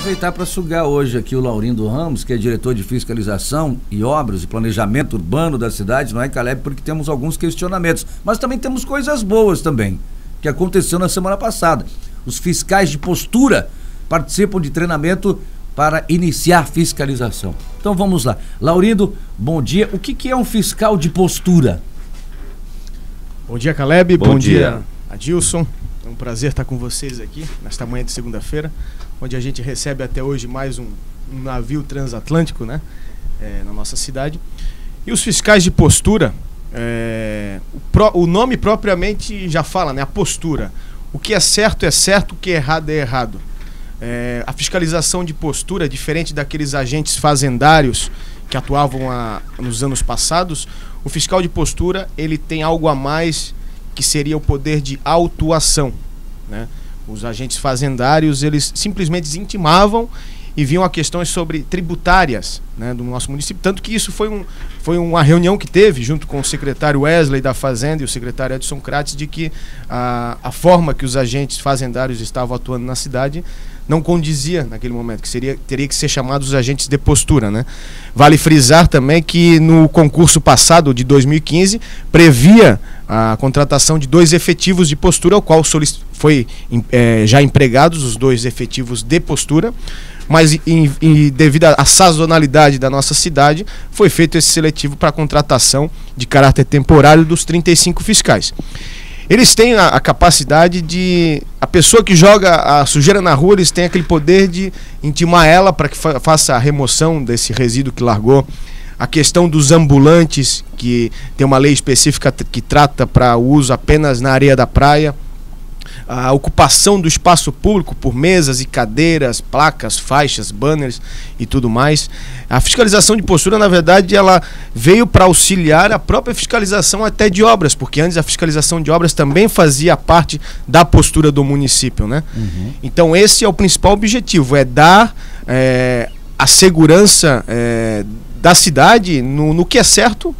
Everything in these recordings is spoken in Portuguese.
aproveitar para sugar hoje aqui o Laurindo Ramos, que é diretor de fiscalização e obras e planejamento urbano da cidade, não é, Caleb? Porque temos alguns questionamentos. Mas também temos coisas boas também, que aconteceu na semana passada. Os fiscais de postura participam de treinamento para iniciar fiscalização. Então vamos lá. Laurindo, bom dia. O que, que é um fiscal de postura? Bom dia, Caleb. Bom, bom dia. dia, Adilson. É um prazer estar com vocês aqui nesta manhã de segunda-feira, onde a gente recebe até hoje mais um, um navio transatlântico, né, é, na nossa cidade. E os fiscais de postura, é, o, pro, o, nome propriamente já fala, né, a postura. O que é certo é certo, o que é errado é errado. É, a fiscalização de postura, diferente daqueles agentes fazendários que atuavam a, nos anos passados, o fiscal de postura ele tem algo a mais que seria o poder de autuação. Né? Os agentes fazendários, eles simplesmente intimavam e viam a questões sobre tributárias né, do nosso município. Tanto que isso foi, um, foi uma reunião que teve junto com o secretário Wesley da Fazenda e o secretário Edson Krates de que a, a forma que os agentes fazendários estavam atuando na cidade não condizia naquele momento, que seria, teria que ser chamados os agentes de postura. Né? Vale frisar também que no concurso passado, de 2015, previa a contratação de dois efetivos de postura, ao qual foi é, já empregados os dois efetivos de postura, mas em, em, devido à sazonalidade da nossa cidade, foi feito esse seletivo para contratação de caráter temporário dos 35 fiscais. Eles têm a, a, capacidade de. Pessoa que joga a sujeira na rua, eles têm aquele poder de intimar ela para que fa faça a remoção desse resíduo que largou. A questão dos ambulantes, que tem uma lei específica que trata para uso apenas na areia da praia, a ocupação do espaço público por mesas e cadeiras, placas, faixas, banners e tudo mais. A fiscalização de postura, na verdade, ela veio para auxiliar a própria fiscalização até de obras, porque antes a fiscalização de obras também fazia parte da postura do município, né? Uhum. Então esse é o principal objetivo, é dar é, a segurança é, da cidade no, no que é certo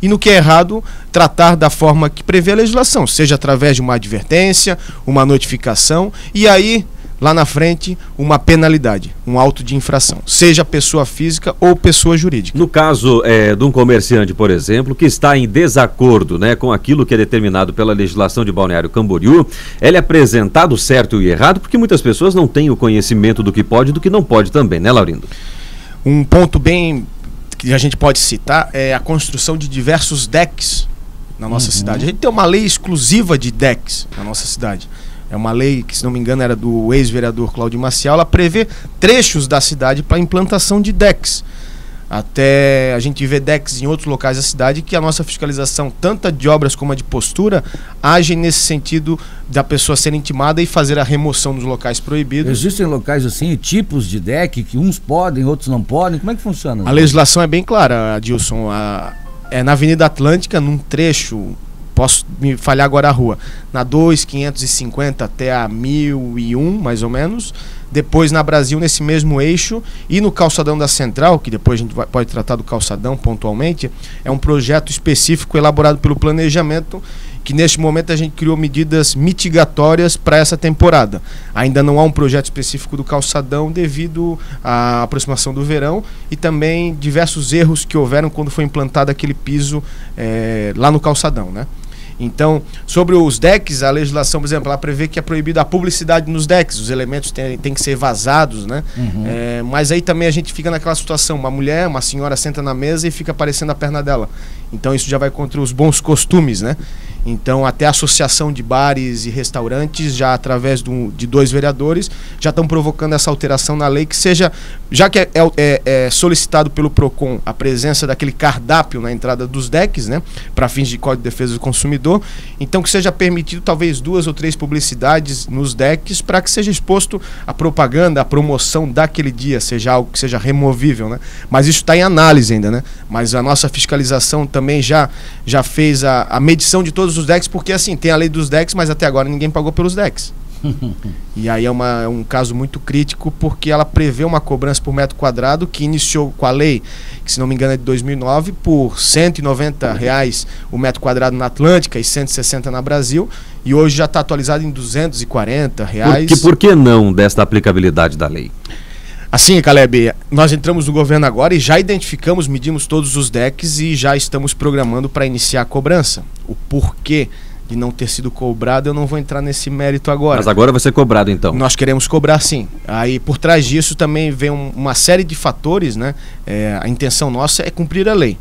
e no que é errado, tratar da forma que prevê a legislação, seja através de uma advertência, uma notificação e aí lá na frente uma penalidade, um auto de infração, seja pessoa física ou pessoa jurídica. No caso é, de um comerciante, por exemplo, que está em desacordo né, com aquilo que é determinado pela legislação de Balneário Camboriú, ele é apresentado certo e errado, porque muitas pessoas não têm o conhecimento do que pode e do que não pode também, né, Laurindo? Um ponto bem que a gente pode citar é a construção de diversos decks na nossa uhum. cidade. A gente tem uma lei exclusiva de decks na nossa cidade. É uma lei que, se não me engano, era do ex-vereador Cláudio Maciel. Ela prevê trechos da cidade para implantação de decks até a gente vê decks em outros locais da cidade que a nossa fiscalização, tanto de obras como a de postura, age nesse sentido da pessoa ser intimada e fazer a remoção dos locais proibidos. Existem locais assim, tipos de deck que uns podem, outros não podem? Como é que funciona? A legislação é bem clara, Adilson. A, é na Avenida Atlântica, num trecho posso me falhar agora a rua, na 2550 até a 1001, mais ou menos. Depois na Brasil, nesse mesmo eixo. E no calçadão da Central, que depois a gente vai, pode tratar do calçadão pontualmente, é um projeto específico elaborado pelo planejamento que neste momento a gente criou medidas mitigatórias para essa temporada. Ainda não há um projeto específico do calçadão devido à aproximação do verão e também diversos erros que houveram quando foi implantado aquele piso é, lá no calçadão, né? Então, sobre os decks, a legislação, por exemplo, ela prevê que é proibida a publicidade nos decks, os elementos têm, têm que ser vazados, né? Uhum. É, mas aí também a gente fica naquela situação, uma mulher, uma senhora senta na mesa e fica aparecendo a perna dela. Então isso já vai contra os bons costumes, né? Então, até a Associação de Bares e Restaurantes, já através do, de dois vereadores, já estão provocando essa alteração na lei, que seja, já que é, é, é, é solicitado pelo PROCON a presença daquele cardápio na entrada dos decks, né, para fins de Código de Defesa do Consumidor, então que seja permitido talvez duas ou três publicidades nos decks para que seja exposto a propaganda, a promoção daquele dia, seja algo que seja removível, né? Mas isso está em análise ainda, né? Mas a nossa fiscalização também já, já fez a, a medição de todos os decks, porque assim, tem a lei dos decks, mas até agora ninguém pagou pelos decks. e aí é, uma, é um caso muito crítico porque ela prevê uma cobrança por metro quadrado que iniciou com a lei, que se não me engano é de 2009, por 190 reais o metro quadrado na Atlântica e 160 na Brasil e hoje já está atualizado em 240 reais. Por que, por que não desta aplicabilidade da lei? Assim, Caleb, nós entramos no governo agora e já identificamos, medimos todos os decks e já estamos programando para iniciar a cobrança. O porquê de não ter sido cobrado, eu não vou entrar nesse mérito agora. Mas agora vai ser cobrado então. Nós queremos cobrar sim. Aí por trás disso também vem um, uma série de fatores, né? É, a intenção nossa é cumprir a lei.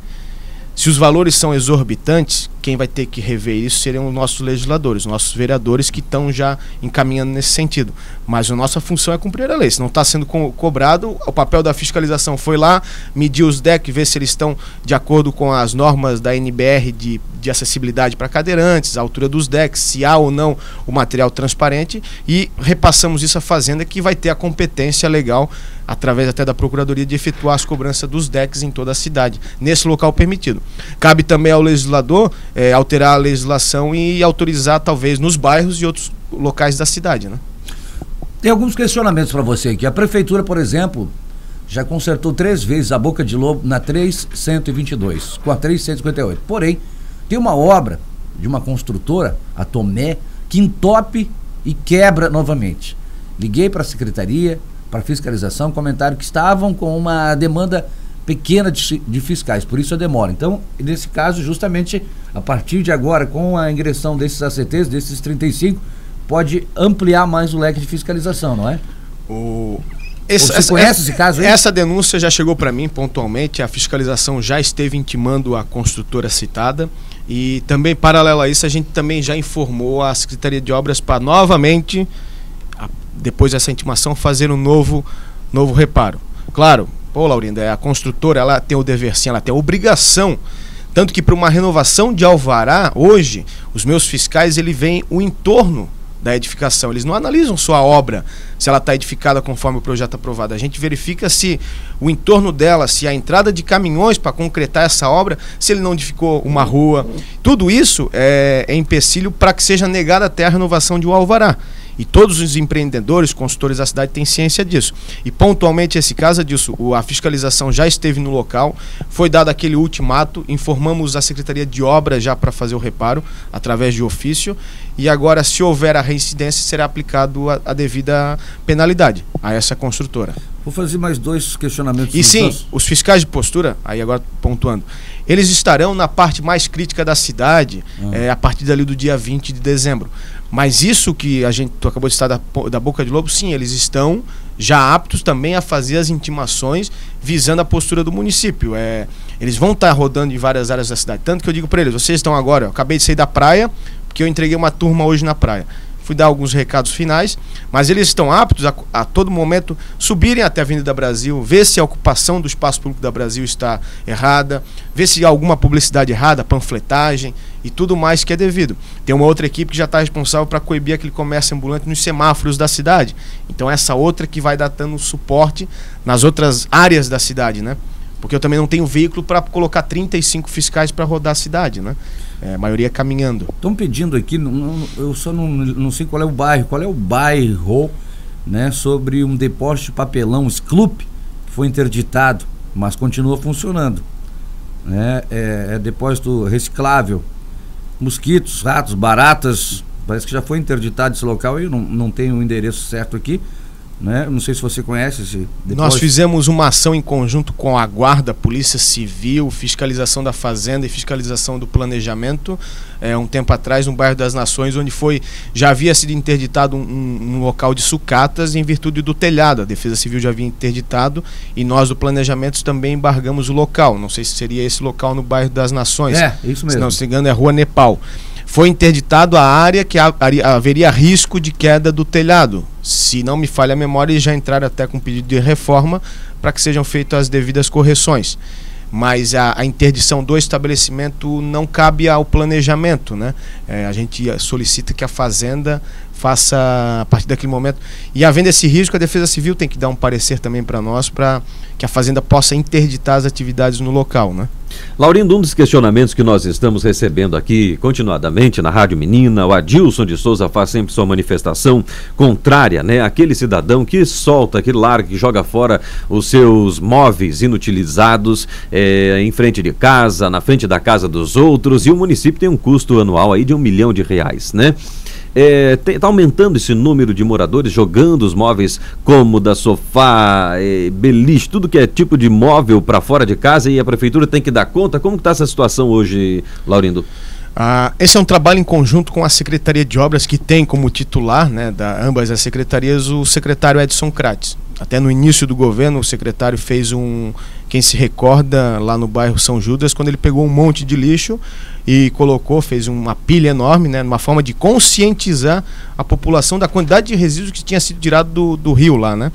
Se os valores são exorbitantes, quem vai ter que rever isso seriam os nossos legisladores, nossos vereadores que estão já encaminhando nesse sentido. Mas a nossa função é cumprir a lei. Se não está sendo co cobrado, o papel da fiscalização foi lá, medir os DEC, ver se eles estão de acordo com as normas da NBR de, de acessibilidade para cadeirantes, a altura dos decks, se há ou não o material transparente, e repassamos isso à Fazenda, que vai ter a competência legal através até da Procuradoria, de efetuar as cobranças dos decks em toda a cidade, nesse local permitido. Cabe também ao legislador é, alterar a legislação e autorizar, talvez, nos bairros e outros locais da cidade. Né? Tem alguns questionamentos para você aqui. A prefeitura, por exemplo, já consertou três vezes a boca de lobo na 3122, com a 3158. Porém, tem uma obra de uma construtora, a Tomé, que entope e quebra novamente. Liguei para a secretaria, para fiscalização, comentaram que estavam com uma demanda pequena de, de, fiscais, por isso a demora. Então, nesse caso, justamente a partir de agora, com a ingressão desses ACTs, desses 35, pode ampliar mais o leque de fiscalização, não é? O... Esse, Você essa, conhece esse caso aí? Essa denúncia já chegou para mim pontualmente, a fiscalização já esteve intimando a construtora citada e também, paralelo a isso, a gente também já informou a Secretaria de Obras para novamente depois dessa intimação, fazer um novo, novo reparo. Claro, pô, Laurinda, é a construtora ela tem o dever sim, ela tem a obrigação. Tanto que para uma renovação de alvará, hoje, os meus fiscais ele vem o entorno da edificação. Eles não analisam só a obra, se ela está edificada conforme o projeto aprovado. A gente verifica se o entorno dela, se a entrada de caminhões para concretar essa obra, se ele não edificou uma rua. Tudo isso é, é empecilho para que seja negada até a renovação de um alvará. E todos os empreendedores, consultores da cidade têm ciência disso. E pontualmente esse caso disso, a fiscalização já esteve no local, foi dado aquele ultimato, informamos a Secretaria de Obras já para fazer o reparo através de ofício e agora se houver a reincidência será aplicado a, a devida penalidade a essa construtora. Vou fazer mais dois questionamentos. E sim, os fiscais de postura, aí agora pontuando, eles estarão na parte mais crítica da cidade ah. é, a partir dali do dia 20 de dezembro. Mas isso que a gente tu acabou de estar da, da boca de lobo, sim, eles estão já aptos também a fazer as intimações visando a postura do município. É, eles vão estar rodando em várias áreas da cidade. Tanto que eu digo para eles, vocês estão agora, eu acabei de sair da praia, porque eu entreguei uma turma hoje na praia fui dar alguns recados finais, mas eles estão aptos a, a, todo momento subirem até a Avenida Brasil, ver se a ocupação do espaço público da Brasil está errada, ver se há alguma publicidade errada, panfletagem e tudo mais que é devido. Tem uma outra equipe que já está responsável para coibir aquele comércio ambulante nos semáforos da cidade. Então essa outra que vai dando suporte nas outras áreas da cidade, né? Porque eu também não tenho veículo para colocar 35 fiscais para rodar a cidade, né? É, a maioria caminhando. Estão pedindo aqui, não, eu só não, não sei qual é o bairro, qual é o bairro, né? Sobre um depósito de papelão, Scloop, que foi interditado, mas continua funcionando. Né? É, é depósito reciclável. Mosquitos, ratos, baratas, parece que já foi interditado esse local, eu não, não tenho o endereço certo aqui né? Não sei se você conhece esse. Nós fizemos uma ação em conjunto com a Guarda, Polícia Civil, fiscalização da Fazenda e fiscalização do planejamento, é, um tempo atrás, no bairro das Nações, onde foi já havia sido interditado um, um, local de sucatas em virtude do telhado. A Defesa Civil já havia interditado e nós do planejamento também embargamos o local. Não sei se seria esse local no bairro das Nações. É, isso mesmo. Se não se engano, é Rua Nepal foi interditado a área que haveria risco de queda do telhado. Se não me falha a memória, eles já entraram até com pedido de reforma para que sejam feitas as devidas correções. Mas a, a, interdição do estabelecimento não cabe ao planejamento, né? É, a gente solicita que a fazenda faça a partir daquele momento. E havendo esse risco, a Defesa Civil tem que dar um parecer também para nós para que a fazenda possa interditar as atividades no local, né? Laurindo, um dos questionamentos que nós estamos recebendo aqui continuadamente na Rádio Menina, o Adilson de Souza faz sempre sua manifestação contrária, né? Aquele cidadão que solta, que larga, que joga fora os seus móveis inutilizados é, em frente de casa, na frente da casa dos outros, e o município tem um custo anual aí de um milhão de reais, né? Está é, aumentando esse número de moradores jogando os móveis cômoda, sofá, é, beliche, tudo que é tipo de móvel para fora de casa e a prefeitura tem que dar conta. Como está essa situação hoje, Laurindo? Ah, esse é um trabalho em conjunto com a Secretaria de Obras, que tem como titular né, da ambas as secretarias o secretário Edson Krates. Até no início do governo, o secretário fez um. Quem se recorda lá no bairro São Judas, quando ele pegou um monte de lixo e colocou, fez uma pilha enorme, né, uma forma de conscientizar a população da quantidade de resíduos que tinha sido tirado do, do rio lá. Né?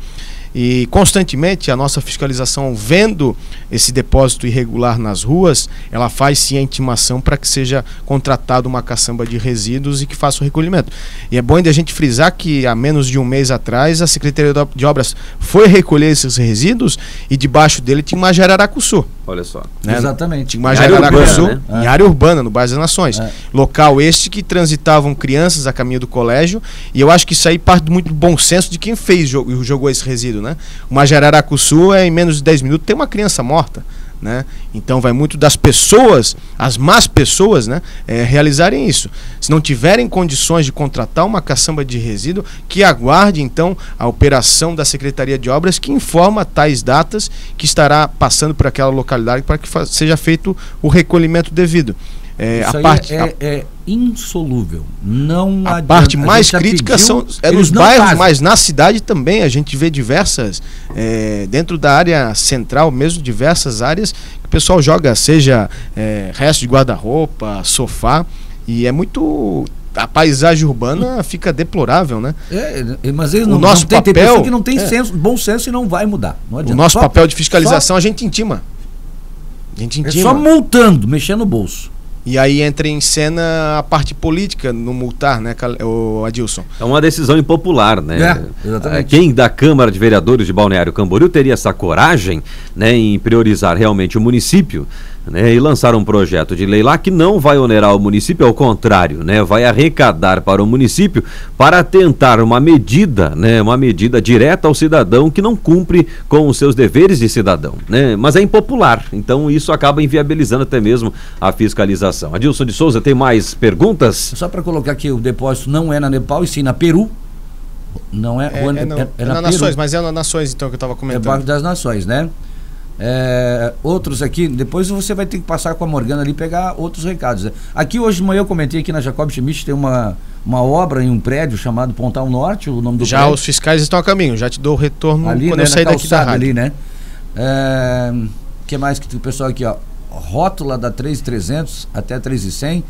E constantemente a nossa fiscalização, vendo esse depósito irregular nas ruas, ela faz sim a intimação para que seja contratado uma caçamba de resíduos e que faça o recolhimento. E é bom ainda a gente frisar que há menos de um mês atrás a Secretaria de Obras foi recolher esses resíduos e debaixo dele tinha uma Jararacuçu. Olha só. Né? Exatamente. Tinha uma Jararacuçu né? em área urbana, no bairro das Nações. É. Local este que transitavam crianças a caminho do colégio e eu acho que isso aí parte muito do bom senso de quem fez jogou esse resíduo né? Uma Jararacuçu é em menos de 10 minutos tem uma criança morta. Né? Então vai muito das pessoas, as más pessoas, né, é, realizarem isso. Se não tiverem condições de contratar uma caçamba de resíduo, que aguarde então a operação da Secretaria de Obras que informa tais datas que estará passando por aquela localidade para que seja feito o recolhimento devido. É, a parte é, é, é, insolúvel. Não a parte mais crítica são é nos bairros, fazem. mas na cidade também a gente vê diversas é, dentro da área central, mesmo diversas áreas que o pessoal joga, seja é, resto de guarda-roupa, sofá e é muito a paisagem urbana fica deplorável, né? É, é mas eles o não, nosso não tem, papel tem que não tem é. senso, bom senso e não vai mudar. Não o nosso só, papel de fiscalização só, a gente intima. A gente intima. É só multando, mexendo no bolso. E aí entra em cena a parte política no multar, né, o Adilson? É uma decisão impopular, né? É, exatamente. Quem da Câmara de Vereadores de Balneário Camboriú teria essa coragem, né, em priorizar realmente o município né, e lançar um projeto de lei lá que não vai onerar o município, ao contrário, né, vai arrecadar para o município para tentar uma medida, né, uma medida direta ao cidadão que não cumpre com os seus deveres de cidadão, né, mas é impopular, então isso acaba inviabilizando até mesmo a fiscalização. Adilson de Souza, tem mais perguntas? Só para colocar aqui, o depósito não é na Nepal e sim na Peru, não é, é, é, não, é, é na, na Nações, mas é na Nações então que eu estava comentando. É Banco das Nações, né? É, outros aqui, depois você vai ter que passar com a Morgana ali e pegar outros recados. Né? Aqui hoje de manhã eu comentei aqui na Jacob Schmidt tem uma, uma obra em um prédio chamado Pontal Norte, o nome do Já prédio. os fiscais estão a caminho, já te dou o retorno ali, quando né, eu sair daqui da rádio. ali, né? É, que mais que o pessoal aqui, ó, rótula da 3300 até 3100,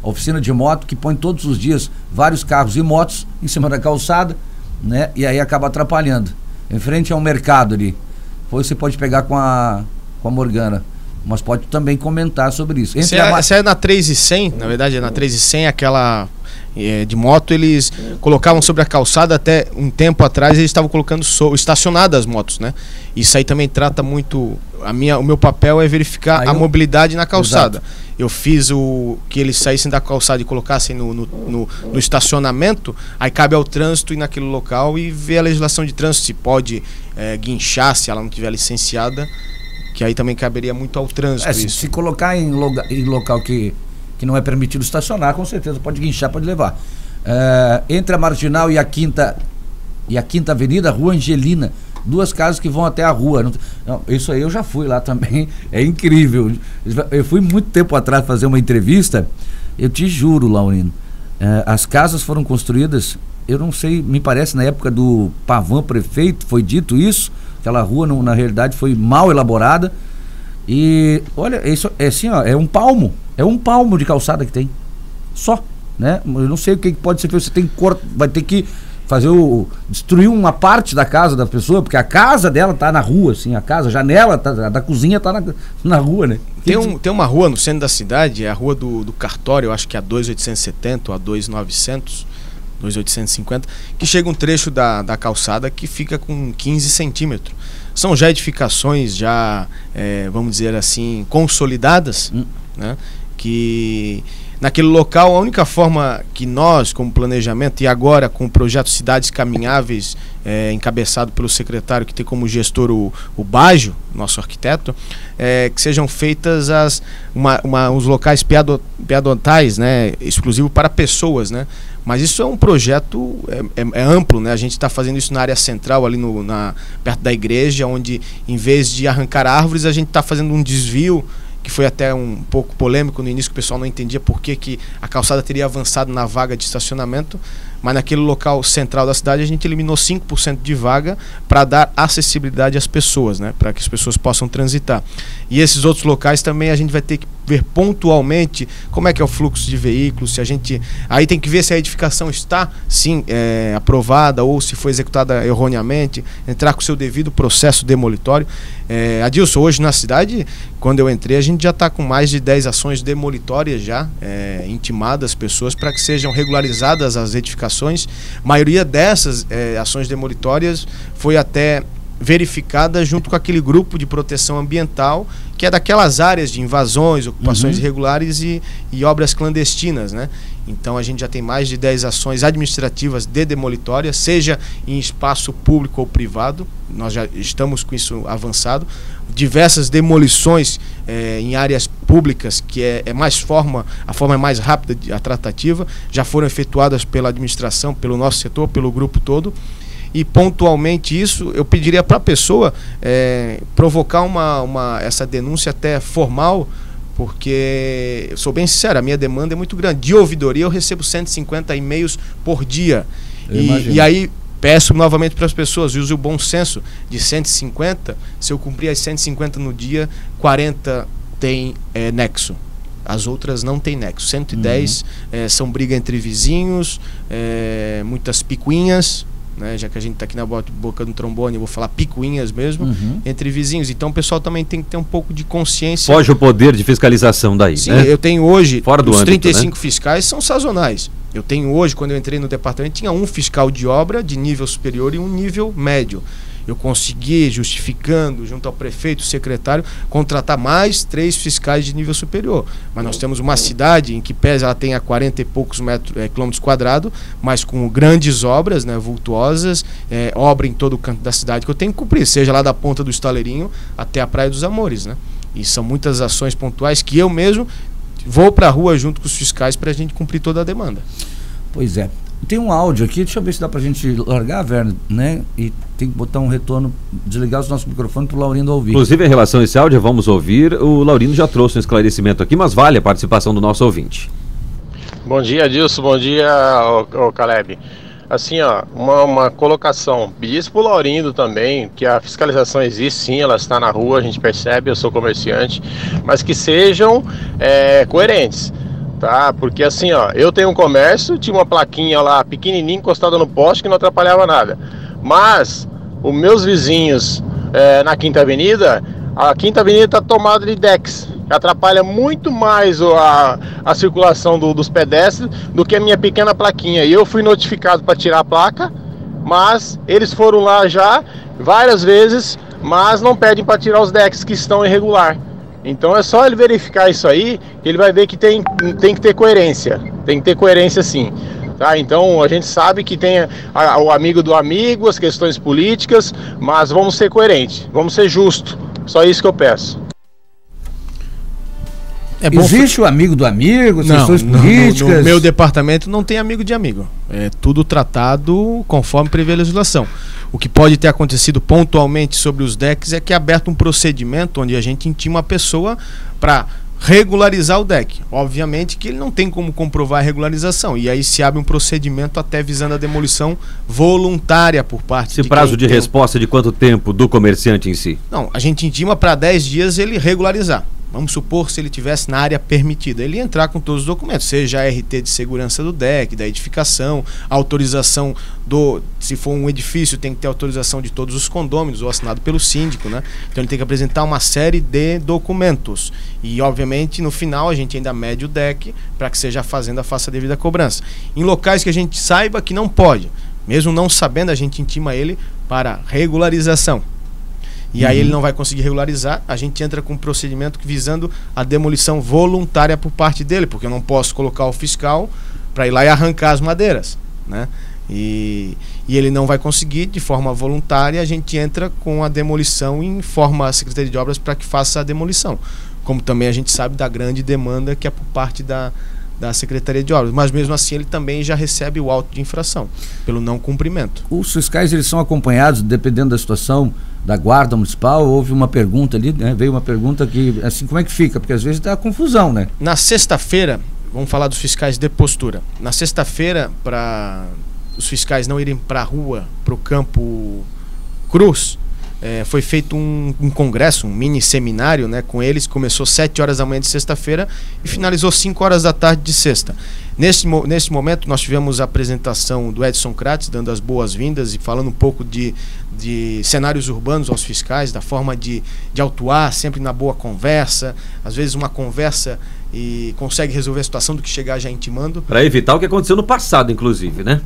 oficina de moto que põe todos os dias vários carros e motos em cima da calçada, né? E aí acaba atrapalhando. Em frente ao mercado ali você pode pegar com a, com a Morgana. Mas pode também comentar sobre isso. Entre se, é, a... se é na 3 e 100, na verdade é na 3 e 100, aquela é, de moto, eles colocavam sobre a calçada até um tempo atrás, eles estavam colocando so, estacionadas as motos, né? Isso aí também trata muito. A minha, o meu papel é verificar aí a eu... mobilidade na calçada. Exato. Eu fiz o que eles saíssem da calçada e colocassem no, no, no, no estacionamento, aí cabe ao trânsito ir naquele local e ver a legislação de trânsito, se pode é, guinchar, se ela não tiver licenciada, que aí também caberia muito ao trânsito. É, se, se, colocar em, loga, em local que, que não é permitido estacionar, com certeza pode guinchar, pode levar. É, entre a Marginal e a Quinta e a Quinta Avenida, Rua Angelina, duas casas que vão até a rua. Não, isso aí eu já fui lá também, é incrível. Eu fui muito tempo atrás fazer uma entrevista, eu te juro, Laurino, é, as casas foram construídas eu não sei, me parece na época do Pavan prefeito, foi dito isso, aquela rua na realidade foi mal elaborada. E olha, isso é assim, ó, é um palmo, é um palmo de calçada que tem. Só, né? Eu não sei o que pode ser feito, você tem que vai ter que fazer o destruir uma parte da casa da pessoa, porque a casa dela tá na rua, assim, a casa, a janela tá, da cozinha tá na, na rua, né? Tem, um, tem uma rua no centro da cidade, é a rua do, do cartório, eu acho que é a 2870 ou a 2900 2,850, que chega um trecho da, da calçada que fica com 15 centímetros. São já edificações já, é, vamos dizer assim, consolidadas, hum. né? que naquele local, a única forma que nós, como planejamento, e agora com o projeto Cidades Caminháveis, é, encabeçado pelo secretário que tem como gestor o, o Bajo, nosso arquiteto, é, que sejam feitas as, uma, uma, os locais piadotais, né, exclusivo para pessoas, né? Mas isso é um projeto é, é, é amplo, né? A gente está fazendo isso na área central, ali no, na, perto da igreja, onde em vez de arrancar árvores, a gente está fazendo um desvio que foi até um pouco polêmico no início, que o pessoal não entendia por que, que a calçada teria avançado na vaga de estacionamento, mas naquele local central da cidade a gente eliminou 5% de vaga para dar acessibilidade às pessoas, né, para que as pessoas possam transitar. E esses outros locais também a gente vai ter que ver pontualmente como é que é o fluxo de veículos, se a gente. Aí tem que ver se a edificação está, sim, é, aprovada ou se foi executada erroneamente, entrar com o seu devido processo demolitório. É, Adilson, hoje na cidade, quando eu entrei, a gente já está com mais de 10 ações demolitórias já, é, intimadas pessoas para que sejam regularizadas as edificações. A maioria dessas é, ações demolitórias foi até verificada junto com aquele grupo de proteção ambiental que é daquelas áreas de invasões, ocupações uhum. irregulares e, e, obras clandestinas, né? Então a gente já tem mais de 10 ações administrativas de demolitória, seja em espaço público ou privado, nós já estamos com isso avançado. Diversas demolições eh, em áreas públicas, que é, é mais forma, a forma mais rápida, de, a tratativa, já foram efetuadas pela administração, pelo nosso setor, pelo grupo todo e pontualmente isso, eu pediria para a pessoa é, provocar uma, uma, essa denúncia até formal, porque eu sou bem sincero, a minha demanda é muito grande. De ouvidoria eu recebo 150 e-mails por dia. E, e, aí peço novamente para as pessoas, use o bom senso de 150, se eu cumprir as 150 no dia, 40 tem é, nexo. As outras não tem nexo. 110 uhum. é, são briga entre vizinhos, é, muitas picuinhas, né? Já que a gente está aqui na boca do trombone, eu vou falar picuinhas mesmo, uhum. entre vizinhos. Então o pessoal também tem que ter um pouco de consciência. Foge o poder de fiscalização daí, Sim, né? eu tenho hoje, Fora do os âmbito, 35 né? fiscais são sazonais. Eu tenho hoje, quando eu entrei no departamento, tinha um fiscal de obra de nível superior e um nível médio eu consegui, justificando, junto ao prefeito, secretário, contratar mais três fiscais de nível superior. Mas nós temos uma cidade em que pesa ela tem a 40 e poucos metros, é, quilômetros quadrados, mas com grandes obras, né, vultuosas, é, obra em todo o canto da cidade que eu tenho que cumprir, seja lá da ponta do estaleirinho até a Praia dos Amores. Né? E são muitas ações pontuais que eu mesmo vou para a rua junto com os fiscais para a gente cumprir toda a demanda. Pois é. Tem um áudio aqui, deixa eu ver se dá pra gente largar, Werner, né? E tem que botar um retorno, desligar os nossos microfones pro Laurindo ouvir. Inclusive, em relação a esse áudio, vamos ouvir. O Laurindo já trouxe um esclarecimento aqui, mas vale a participação do nosso ouvinte. Bom dia, Dilson. Bom dia, ô, ô Caleb. Assim, ó, uma, uma colocação. Pedir isso pro Laurindo também, que a fiscalização existe sim, ela está na rua, a gente percebe, eu sou comerciante, mas que sejam é, coerentes tá? Porque assim, ó, eu tenho um comércio, tinha uma plaquinha lá pequenininha encostada no poste que não atrapalhava nada. Mas os meus vizinhos é, na Quinta Avenida, a Quinta Avenida está tomada de decks, que atrapalha muito mais a, a circulação do, dos pedestres do que a minha pequena plaquinha. E eu fui notificado para tirar a placa, mas eles foram lá já várias vezes, mas não pedem para tirar os decks que estão irregular. Então é só ele verificar isso aí, ele vai ver que tem, tem que ter coerência. Tem que ter coerência sim. Tá? Então a gente sabe que tem a, a, o amigo do amigo, as questões políticas, mas vamos ser coerentes, vamos ser justos. Só isso que eu peço. É Existe o amigo do amigo, as questões políticas? No, no meu departamento não tem amigo de amigo. É tudo tratado conforme prevê a legislação. O que pode ter acontecido pontualmente sobre os decks é que é aberto um procedimento onde a gente intima a pessoa para regularizar o deck. Obviamente que ele não tem como comprovar a regularização. E aí se abre um procedimento até visando a demolição voluntária por parte Esse de prazo de tem... resposta de quanto tempo do comerciante em si? Não, a gente intima para 10 dias ele regularizar. Vamos supor se ele tivesse na área permitida, ele entrar com todos os documentos, seja a RT de segurança do deck, da edificação, autorização do, se for um edifício, tem que ter autorização de todos os condôminos ou assinado pelo síndico, né? Então ele tem que apresentar uma série de documentos. E obviamente no final a gente ainda mede o deck para que seja a fazenda faça a devida cobrança. Em locais que a gente saiba que não pode, mesmo não sabendo, a gente intima ele para regularização. E uhum. aí ele não vai conseguir regularizar, a gente entra com um procedimento visando a demolição voluntária por parte dele, porque eu não posso colocar o fiscal para ir lá e arrancar as madeiras, né? E, e ele não vai conseguir de forma voluntária, a gente entra com a demolição e informa a Secretaria de Obras para que faça a demolição. Como também a gente sabe da grande demanda que é por parte da, da Secretaria de Obras, mas mesmo assim ele também já recebe o auto de infração pelo não cumprimento. Os fiscais eles são acompanhados dependendo da situação da guarda municipal. Houve uma pergunta ali, né? veio uma pergunta que assim como é que fica, porque às vezes dá confusão, né? Na sexta-feira, vamos falar dos fiscais de postura. Na sexta-feira, para os fiscais não irem para a rua, para o campo Cruz, é, foi feito um, um, congresso, um mini seminário né, com eles. Começou 7 horas da manhã de sexta-feira e finalizou 5 horas da tarde de sexta. Nesse, nesse momento, nós tivemos a apresentação do Edson Krates, dando as boas-vindas e falando um pouco de, de cenários urbanos aos fiscais, da forma de, de autuar, sempre na boa conversa. Às vezes, uma conversa e consegue resolver a situação do que chegar já intimando. Para evitar o que aconteceu no passado, inclusive, né?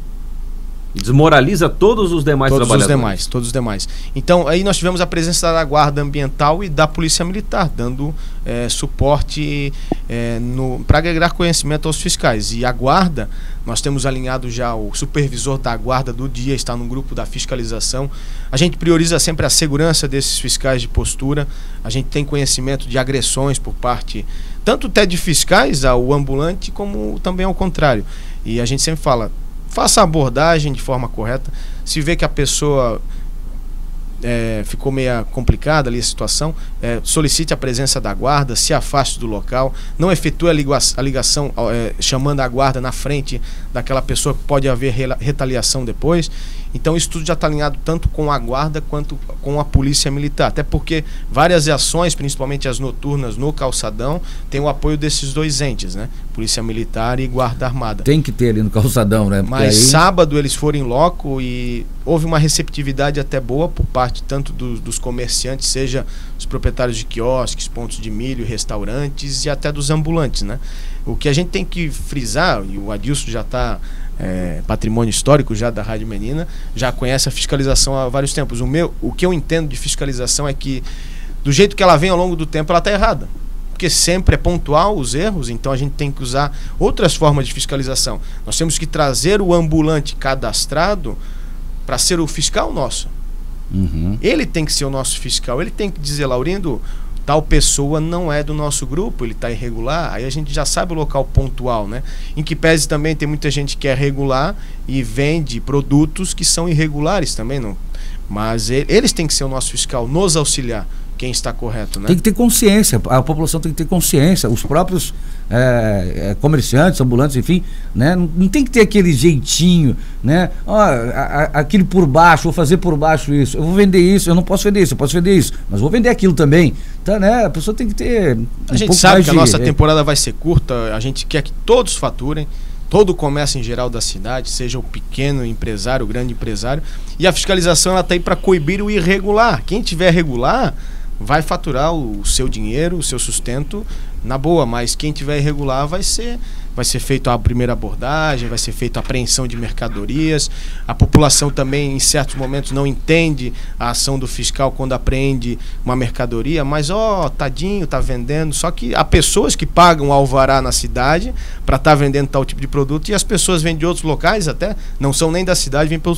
Desmoraliza todos os demais todos trabalhadores. Todos os demais, todos os demais. Então, aí nós tivemos a presença da Guarda Ambiental e da Polícia Militar, dando é, suporte é, para agregar conhecimento aos fiscais. E a Guarda, nós temos alinhado já o supervisor da Guarda do dia, está no grupo da fiscalização. A gente prioriza sempre a segurança desses fiscais de postura. A gente tem conhecimento de agressões por parte, tanto até de fiscais ao ambulante, como também ao contrário. E a gente sempre fala, faça a abordagem de forma correta. Se vê que a pessoa é, ficou meio complicada ali a situação, é, solicite a presença da guarda, se afaste do local, não efetue a, ligação, a ligação é, chamando a guarda na frente daquela pessoa que pode haver retaliação depois. Então isso tudo já está alinhado tanto com a guarda quanto com a polícia militar. Até porque várias ações, principalmente as noturnas no calçadão, têm o apoio desses dois entes, né? Polícia Militar e Guarda Armada. Tem que ter ali no calçadão, né? Porque Mas aí... sábado eles foram em loco e houve uma receptividade até boa por parte tanto do, dos comerciantes, seja os proprietários de quiosques, pontos de milho, restaurantes e até dos ambulantes, né? O que a gente tem que frisar, e o Adilson já está é, patrimônio histórico já da Rádio Menina, já conhece a fiscalização há vários tempos. O, meu, o que eu entendo de fiscalização é que, do jeito que ela vem ao longo do tempo, ela está errada. Porque sempre é pontual os erros, então a gente tem que usar outras formas de fiscalização. Nós temos que trazer o ambulante cadastrado para ser o fiscal nosso. Uhum. Ele tem que ser o nosso fiscal. Ele tem que dizer, Laurindo, tal pessoa não é do nosso grupo, ele está irregular, aí a gente já sabe o local pontual, né? Em que pese também tem muita gente que é regular e vende produtos que são irregulares também, não. Mas eles têm que ser o nosso fiscal, nos auxiliar quem está correto, né? Tem que ter consciência, a população tem que ter consciência, os próprios é, comerciantes, ambulantes, enfim, né? Não, não, tem que ter aquele jeitinho, né? Ó, a, a, aquele por baixo, vou fazer por baixo isso, eu vou vender isso, eu não posso vender isso, eu posso vender isso, mas vou vender aquilo também. Então, né? A pessoa tem que ter. Um a gente sabe que a nossa temporada vai ser curta, a gente quer que todos faturem todo o comércio em geral da cidade, seja o pequeno empresário, o grande empresário, e a fiscalização ela está aí para coibir o irregular. Quem tiver regular, vai faturar o seu dinheiro, o seu sustento na boa, mas quem tiver irregular vai ser vai ser feita a primeira abordagem, vai ser feita a apreensão de mercadorias. A população também, em certos momentos, não entende a ação do fiscal quando apreende uma mercadoria, mas, ó, oh, tadinho, tá vendendo. Só que há pessoas que pagam alvará na cidade para estar tá vendendo tal tipo de produto e as pessoas vêm de outros locais até, não são nem da cidade, vêm para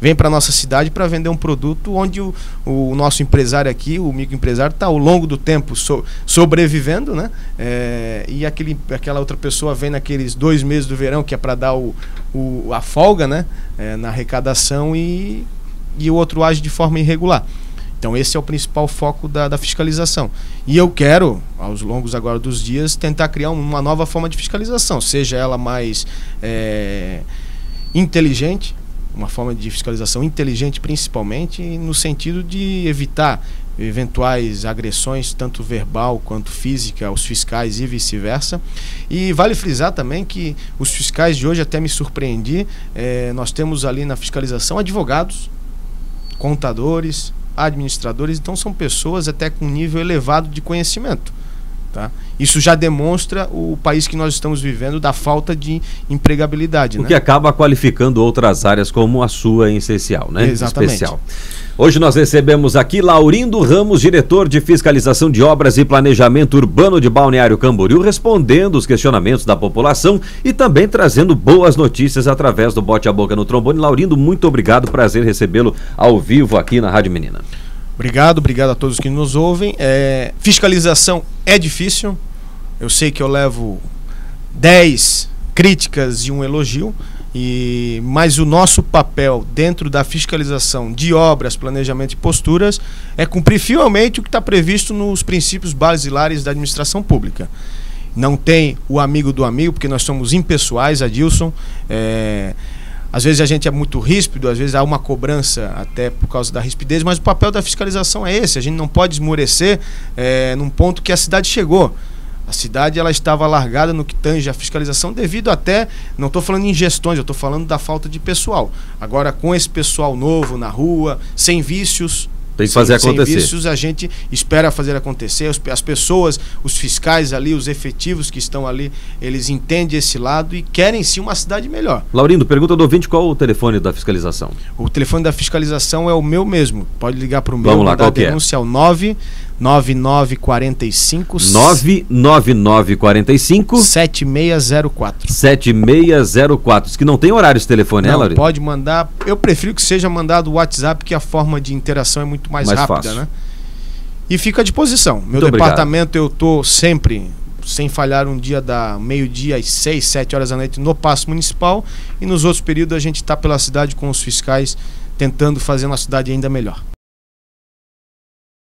vêm para nossa cidade para vender um produto onde o, o nosso empresário aqui, o microempresário, está ao longo do tempo so, sobrevivendo, né? É, e aquele, aquela outra pessoa vem naqueles dois meses do verão, que é para dar o, o, a folga né, é, na arrecadação, e, e o outro age de forma irregular. Então esse é o principal foco da, da, fiscalização. E eu quero, aos longos agora dos dias, tentar criar uma nova forma de fiscalização, seja ela mais é, inteligente, uma forma de fiscalização inteligente principalmente, no sentido de evitar eventuais agressões, tanto verbal quanto física, aos fiscais e vice-versa. E vale frisar também que os fiscais de hoje, até me surpreendi, é, nós temos ali na fiscalização advogados, contadores, administradores, então são pessoas até com nível elevado de conhecimento. Tá? Isso já demonstra o país que nós estamos vivendo da falta de empregabilidade. O né? que acaba qualificando outras áreas como a sua em essencial, né? Exatamente. Especial. Hoje nós recebemos aqui Laurindo Ramos, diretor de fiscalização de obras e planejamento urbano de Balneário Camboriú, respondendo os questionamentos da população e também trazendo boas notícias através do bote a boca no trombone. Laurindo, muito obrigado, prazer recebê-lo ao vivo aqui na Rádio Menina. Obrigado, obrigado a todos que nos ouvem. É, fiscalização é difícil. Eu sei que eu levo 10 críticas e um elogio. E, mas o nosso papel dentro da fiscalização de obras, planejamento e posturas é cumprir fielmente o que está previsto nos princípios basilares da administração pública. Não tem o amigo do amigo, porque nós somos impessoais, Adilson. É, às vezes a gente é muito ríspido, às vezes há uma cobrança até por causa da rispidez, mas o papel da fiscalização é esse. A gente não pode esmorecer é, num ponto que a cidade chegou. A cidade ela estava largada no que tange a fiscalização devido até, não estou falando em gestões, eu estou falando da falta de pessoal. Agora com esse pessoal novo na rua, sem vícios, tem que fazer sem, acontecer. Sem vícios, a gente espera fazer acontecer. As pessoas, os fiscais ali, os efetivos que estão ali, eles entendem esse lado e querem sim uma cidade melhor. Laurindo, pergunta do ouvinte qual o telefone da fiscalização? O telefone da fiscalização é o meu mesmo. Pode ligar para o meu. Vamos lá, qual denúncia é? o 9 9945 99945 7604 7604. Diz que não tem horário esse telefone, não, né, Laurindo? Pode mandar. Eu prefiro que seja mandado o WhatsApp, que a forma de interação é muito mais, mais rápida, fácil. né? E fica à disposição. Meu Muito departamento obrigado. eu tô sempre sem falhar um dia da meio-dia às 6, 7 horas da noite no Paço Municipal e nos outros períodos a gente está pela cidade com os fiscais tentando fazer uma cidade ainda melhor.